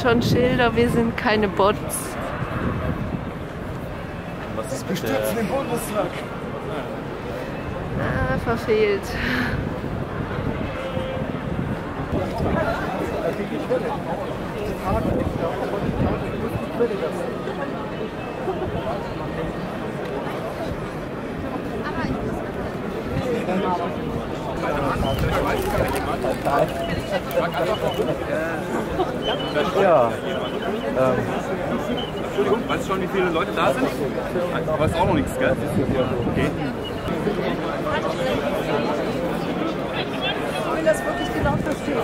schon Schilder, wir sind keine Bots. Was ist mit der... den Bundestag. Ah, verfehlt. Ja. Ähm, Entschuldigung, weißt du schon, wie viele Leute da sind? Du weißt auch noch nichts, gell? Okay. Ich will das wirklich genau verstehen.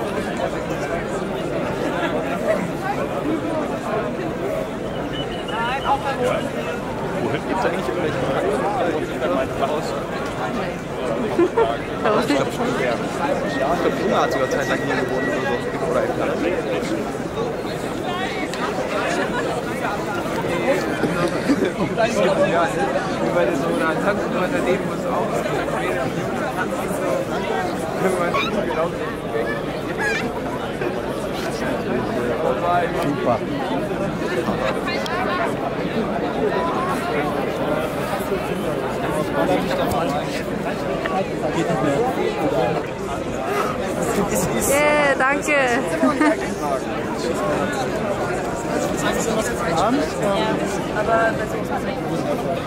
Wohin gibt es eigentlich irgendwelche Praxis? Warum nicht? ja, ich glaube, Ungar hat sogar Zeit lang hier gewohnt oder so. Oder in Ja, wie bei so einer Tanzunternehmen muss auch mehrere Minuten tanzen, so irgendwann genau weg.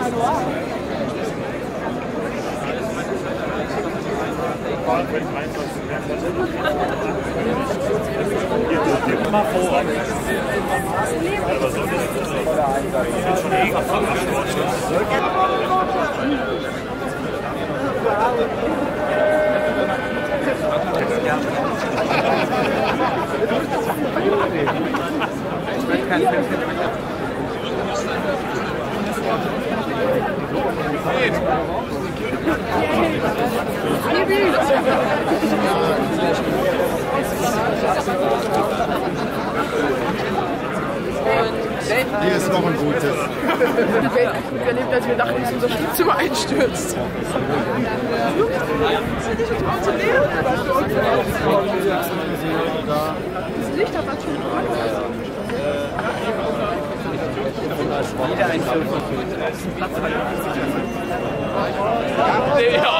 Vorbei. Super. Yeah, danke. Hier ist noch ein gutes. Die Welt gut erlebt, als wir dachten, dass unser Schlafzimmer einstürzt. Das Licht hat natürlich noch Was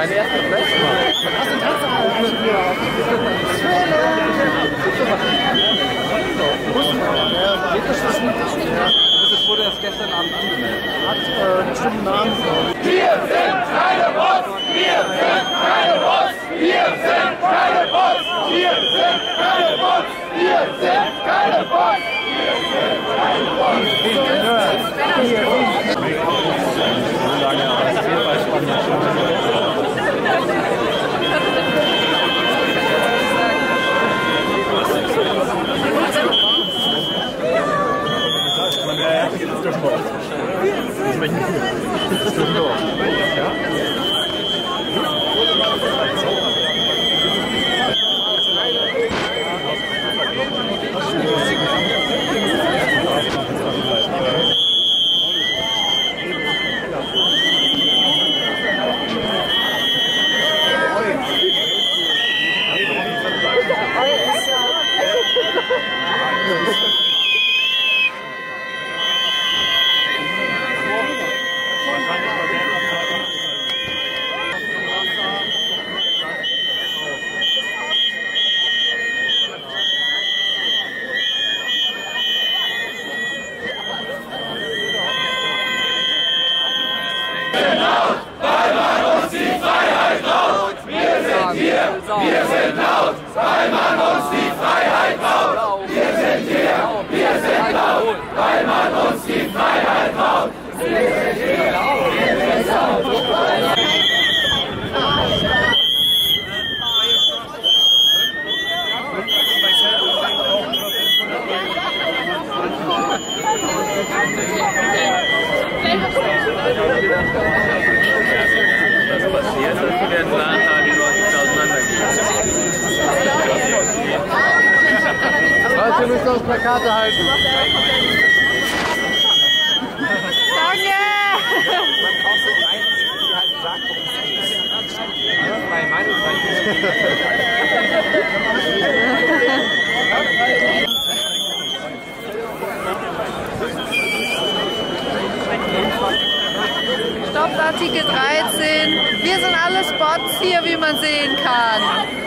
Mein erster Flashmob. Das wurde erst gestern Abend angemeldet. Hat äh, einen bestimmten Namen. Wir sind laut, weil です。Man Fotos, Plakate halten. Danke! Bei Meinungsfreiheit. Stoppartikel 13. Wir sind alle Spots hier, wie man sehen kann.